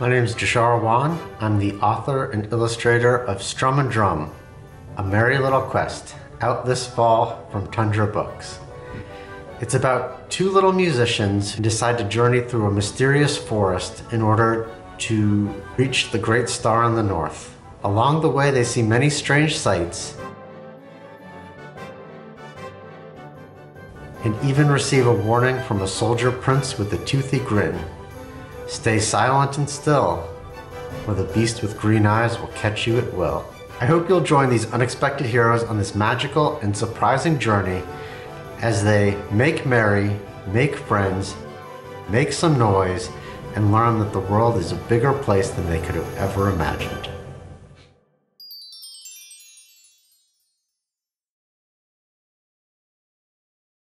My name is Jashar Awan. I'm the author and illustrator of Strum and Drum, A Merry Little Quest, out this fall from Tundra Books. It's about two little musicians who decide to journey through a mysterious forest in order to reach the great star in the north. Along the way, they see many strange sights and even receive a warning from a soldier prince with a toothy grin. Stay silent and still, or the beast with green eyes will catch you at will. I hope you'll join these unexpected heroes on this magical and surprising journey as they make merry, make friends, make some noise, and learn that the world is a bigger place than they could have ever imagined.